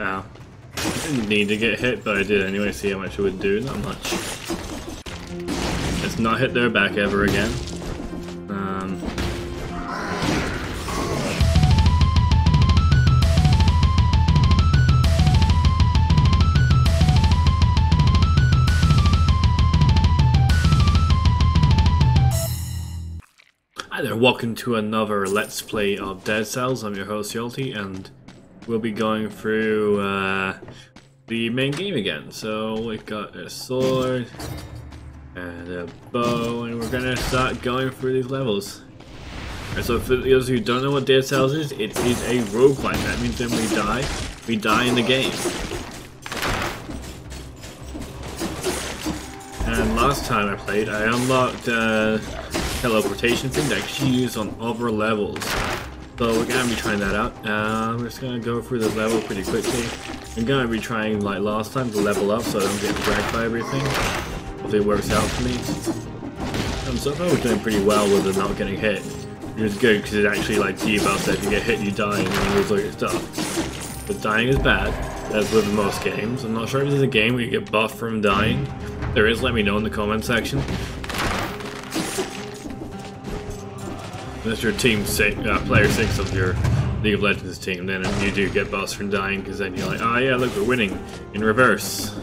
Ow. Didn't need to get hit, but I did anyway, see how much it would do, not much. Let's not hit their back ever again. Um, Hi there, welcome to another Let's Play of Dead Cells. I'm your host Yolty, and we'll be going through uh, the main game again. So we got a sword and a bow, and we're gonna start going through these levels. So for those who don't know what Dead Cells is, it is a roguelike. That means when we die, we die in the game. And last time I played, I unlocked uh, teleportation thing that I can use on other levels. So we're gonna be trying that out. Uh, we're just gonna go through the level pretty quickly. I'm gonna be trying like last time to level up so I don't get dragged by everything. Hopefully it works out for me. Um, so far we're doing pretty well with it not getting hit. Which is good because it actually like debuffs that if you get hit you die and you lose all your stuff. But dying is bad, as with most games. I'm not sure if this is a game where you get buffed from dying. There is, let me know in the comment section. Unless you're team six, uh, player six of your League of Legends team, then you do get boss from dying, because then you're like, oh yeah, look, we're winning in reverse.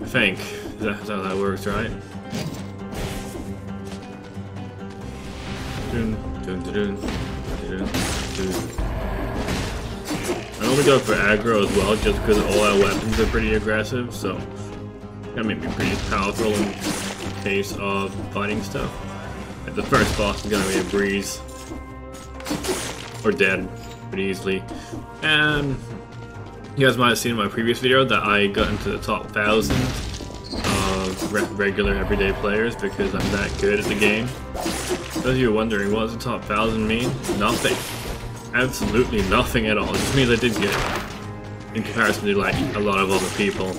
I think that's how that works, right? I only go for aggro as well, just because all our weapons are pretty aggressive, so that may be pretty powerful in case of fighting stuff. The first boss is gonna be a breeze. Or dead, pretty easily. And you guys might have seen in my previous video that I got into the top thousand of re regular everyday players because I'm that good at the game. Those of you wondering, what does the top thousand mean? Nothing. Absolutely nothing at all. It just means I did good in comparison to like a lot of other people.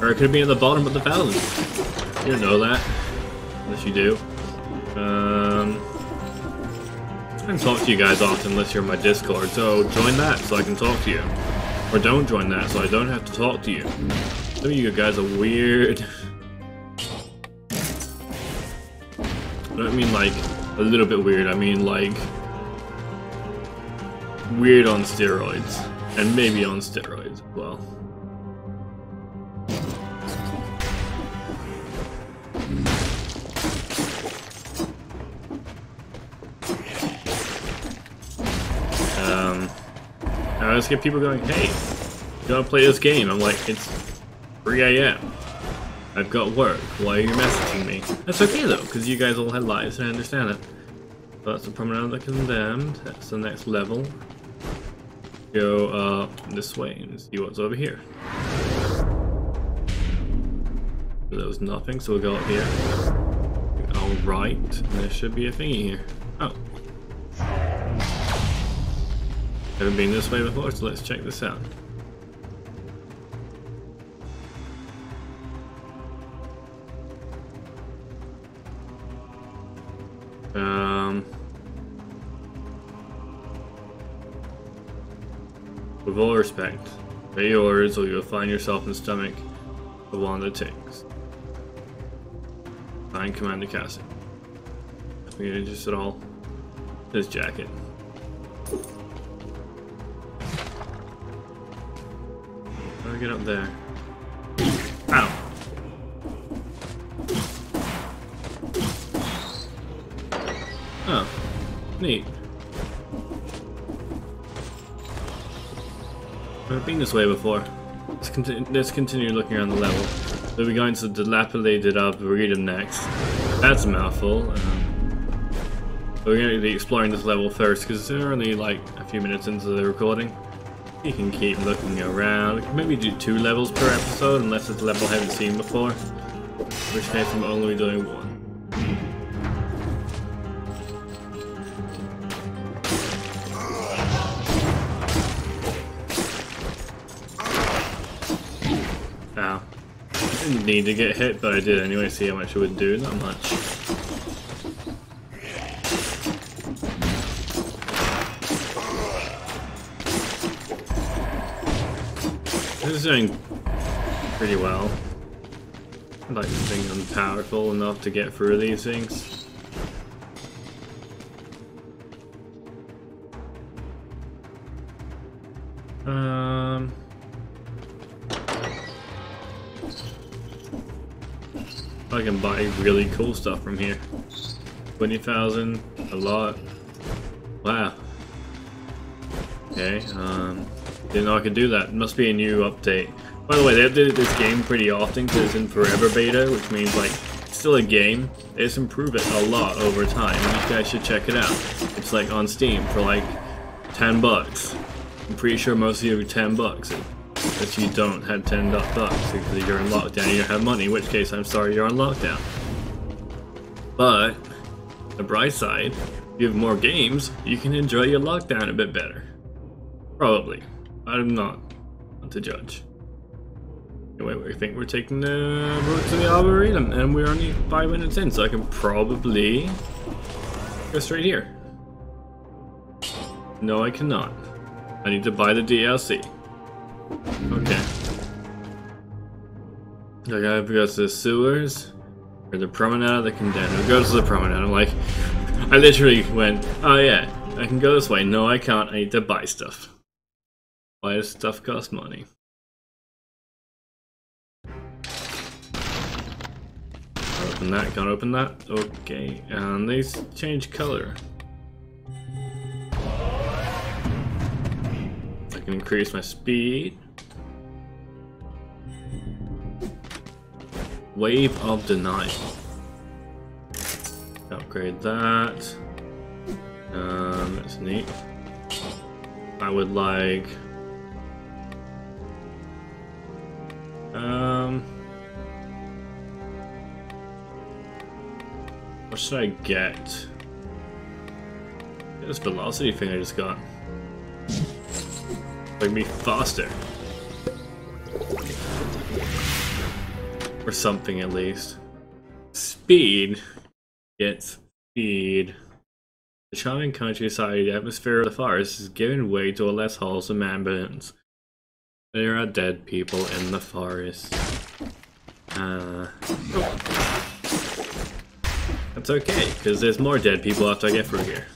Or it could be at the bottom of the thousand. You don't know that. Unless you do. Um, I can talk to you guys often unless you're in my Discord, so join that so I can talk to you. Or don't join that so I don't have to talk to you. Some of you guys are weird. I don't mean like a little bit weird, I mean like weird on steroids. And maybe on steroids I just get people going, hey, you wanna play this game? I'm like, it's 3 a.m. I've got work. Why are you messaging me? That's okay though, because you guys all had lives and I understand it. So that's the promenade of the condemned. That's the next level. Go up this way and see what's over here. There was nothing, so we'll go up here. Alright, there should be a thingy here. Haven't been this way before, so let's check this out. Um, with all respect, obey yours or you'll find yourself in the stomach of one of the ticks. Find Commander Cassie. You interested at all? His jacket. Get up there? Ow! Oh, neat. I've been this way before. Let's, conti let's continue looking around the level. We'll be going to dilapidated Arboretum next. That's a mouthful. Um, we're going to be exploring this level first because we're only like a few minutes into the recording. You can keep looking around. We can maybe do two levels per episode unless it's a level I haven't seen before. Which case I'm only doing one. Ow. Didn't need to get hit, but I did anyway, see how much it would do, not much. This is doing pretty well. I like to think I'm powerful enough to get through these things. Um... I can buy really cool stuff from here. 20,000, a lot. Wow. Okay, um, didn't know I could do that. Must be a new update. By the way, they updated this game pretty often because it's in forever beta, which means like, it's still a game. They just improve it a lot over time. You guys should check it out. It's like on Steam for like 10 bucks. I'm pretty sure most of you are 10 bucks. If you don't have 10 bucks because you're in lockdown, you don't have money, in which case I'm sorry you're on lockdown. But, the bright side, if you have more games, you can enjoy your lockdown a bit better. Probably. I'm not, not to judge. Anyway, we think we're taking the route to the Arboretum, and we're only five minutes in, so I can probably go straight here. No, I cannot. I need to buy the DLC. Okay. I gotta go to the sewers, or the promenade of the condemned. We Go to the promenade. I'm like, I literally went, oh yeah, I can go this way. No, I can't. I need to buy stuff. Why does stuff cost money? Open that, can't open that. Okay, and these change color. I can increase my speed. Wave of Denial. Upgrade that. Um, that's neat. I would like... Um... What should I get? This velocity thing I just got. Make me faster. Or something at least. Speed gets speed. The charming countryside atmosphere of the forest is giving way to a less wholesome ambience. There are dead people in the forest. Uh. That's okay, because there's more dead people after I get through here.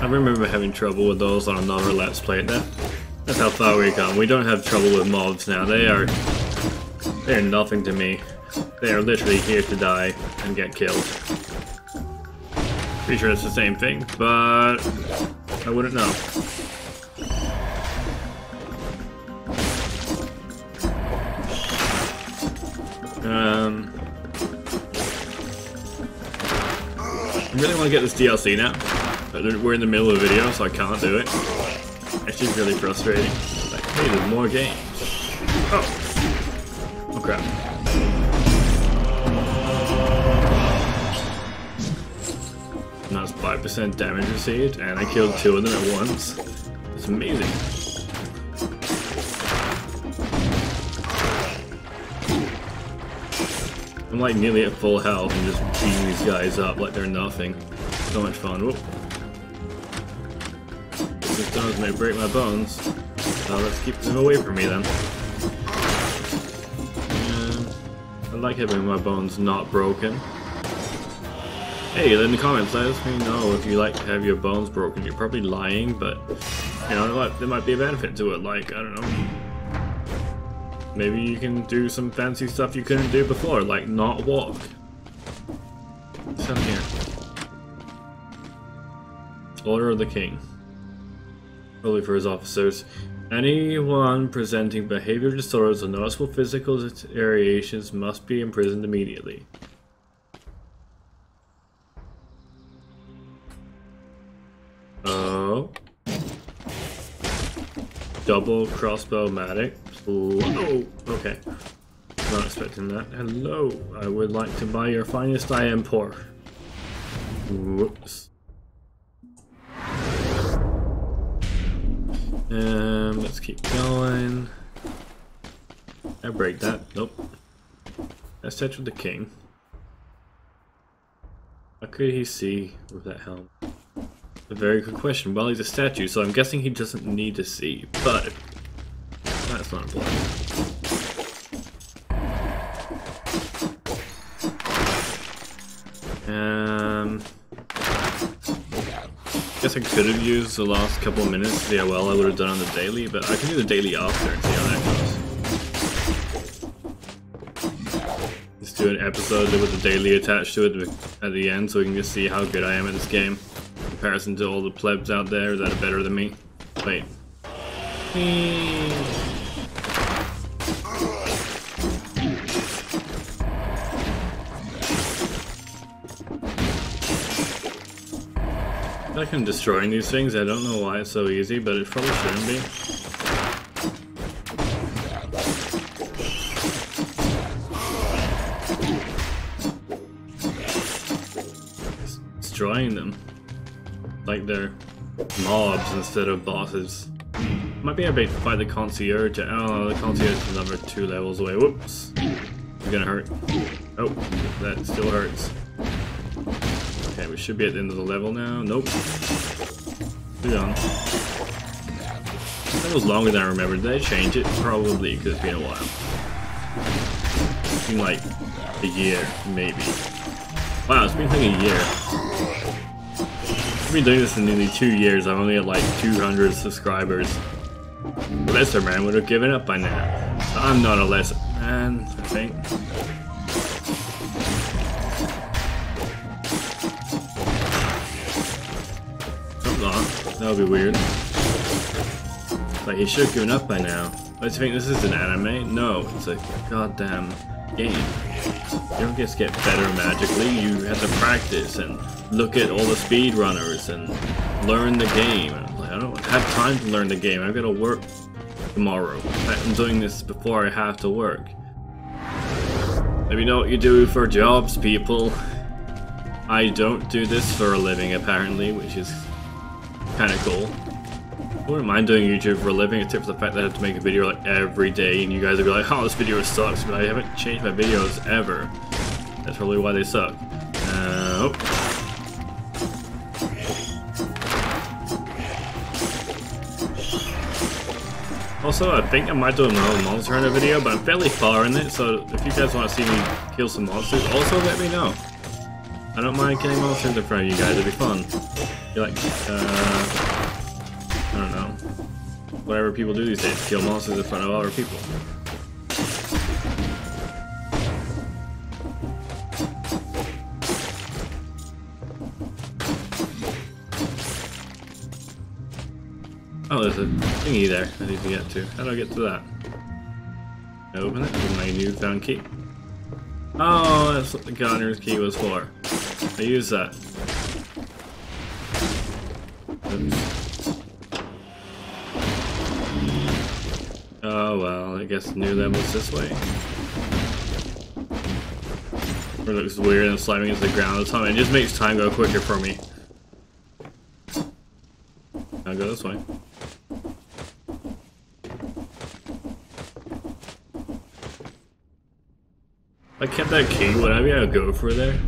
I remember having trouble with those on another Let's Play. That, that's how far we've gone. We don't have trouble with mobs now. They are... They are nothing to me. They are literally here to die and get killed. Pretty sure it's the same thing, but... I wouldn't know. Um, I really want to get this DLC now, but we're in the middle of a video, so I can't do it. It's just really frustrating. Like, hey, there's more games. Oh. Oh crap. 5% damage received, and I killed two of them at once. It's amazing. I'm like nearly at full health and just beating these guys up like they're nothing. So much fun. Whoop. This stones may break my bones. So let's keep them away from me then. I like having my bones not broken. Hey, in the comments, let me know if you like to have your bones broken. You're probably lying, but, you know, there might be a benefit to it, like, I don't know, Maybe you can do some fancy stuff you couldn't do before, like not walk. Down here? Order of the King. Only for his officers. Anyone presenting behavior disorders or noticeable physical deteriorations must be imprisoned immediately. Double crossbow matic. Oh, okay. Not expecting that. Hello, I would like to buy your finest I am poor. Whoops. Um, let's keep going. I break that. Nope. Let's touch with the king. How could he see with that helm? A very good question. Well, he's a statue, so I'm guessing he doesn't need to see, but that's not important. Um, guess I could have used the last couple of minutes how well I would have done on the daily, but I can do the daily after and see how that goes. Let's do an episode with the daily attached to it at the end so we can just see how good I am at this game comparison to all the plebs out there that are better than me. Wait. Hmm. I like I'm destroying these things. I don't know why it's so easy, but it probably shouldn't be. destroying them. Like they're mobs instead of bosses. Might be a bit fight the concierge. Oh no, the concierge is another two levels away. Whoops. It's gonna hurt. Oh, that still hurts. Okay, we should be at the end of the level now. Nope. Too on. That was longer than I remembered. Did I change it? Probably, because it's been a while. It's been like a year, maybe. Wow, it's been like a year. I've been doing this in nearly two years. I'm only at like 200 subscribers. Lesser man would have given up by now. I'm not a lesser man, I think. That would be weird. Like, he should have given up by now. I think this is an anime? No, it's a goddamn game. You don't just get better magically, you have to practice and look at all the speedrunners and learn the game. Like, I don't have time to learn the game, I've got to work tomorrow. I'm doing this before I have to work. Let me know what you do for jobs, people. I don't do this for a living, apparently, which is kind of cool. I wouldn't mind doing YouTube for a living, except for the fact that I have to make a video like every day, and you guys would be like, oh, this video sucks, but I haven't changed my videos ever. That's probably why they suck. Uh, oh. Also, I think I might do another Monster Hunter video, but I'm fairly far in it, so if you guys want to see me kill some monsters, also let me know. I don't mind killing monsters in front of you guys, it'd be fun. You're like, uh. Whatever people do these days, kill monsters in front of other people. Oh, there's a thingy there I need to get to. How do I get to that? I open it with my newfound key. Oh, that's what the gardener's key was for. I use that. Well, I guess new levels this way. It looks weird and slamming into the ground all the time. It just makes time go quicker for me. I'll go this way. I kept that key, would I be able to go for there?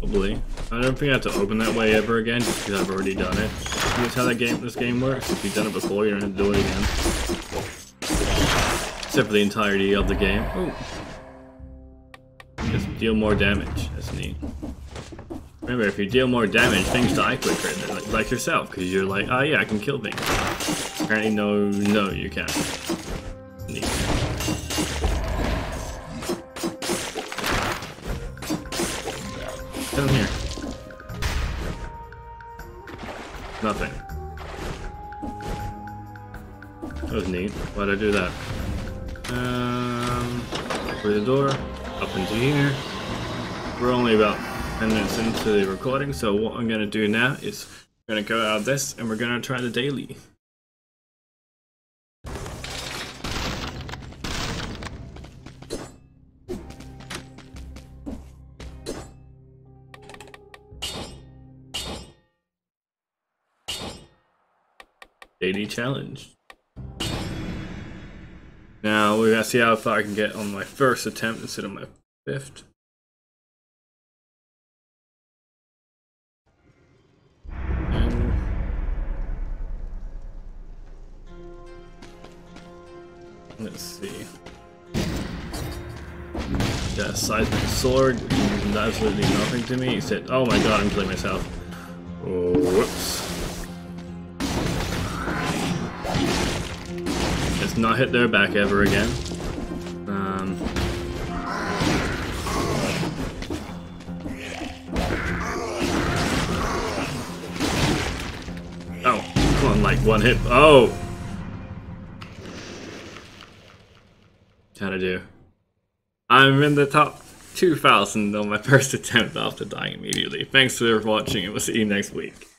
Probably. I don't think I have to open that way ever again, just because I've already done it. That's how that game, this game works. If you've done it before, you don't have to do it again. Except for the entirety of the game. Oh. Just deal more damage. That's neat. Remember, if you deal more damage, things die quicker, like, like yourself, because you're like, oh yeah, I can kill things. Apparently, no, no, you can't. Neat. Down here. Nothing. That was neat. Why'd I do that? Through the door, up into here. We're only about 10 minutes into the recording, so what I'm going to do now is I'm going to go out of this and we're going to try the daily. Daily challenge. Now we're gonna see how far I can get on my first attempt instead of my fifth. Um, let's see. Got a seismic sword, which means absolutely nothing to me except oh my god, I'm killing myself. Oh, whoops. Let's not hit their back ever again. Um, oh, come on, like one hit. Oh! How'd do? I'm in the top 2,000 on my first attempt after dying immediately. Thanks for watching and we'll see you next week.